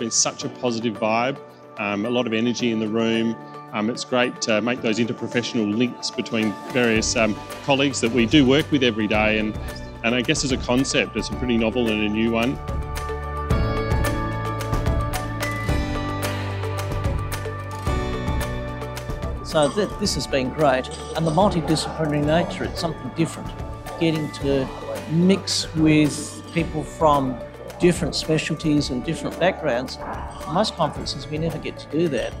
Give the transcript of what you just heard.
been such a positive vibe, um, a lot of energy in the room. Um, it's great to make those interprofessional links between various um, colleagues that we do work with every day. And, and I guess as a concept, it's a pretty novel and a new one. So th this has been great. And the multidisciplinary nature, it's something different. Getting to mix with people from different specialties and different backgrounds. Most conferences, we never get to do that.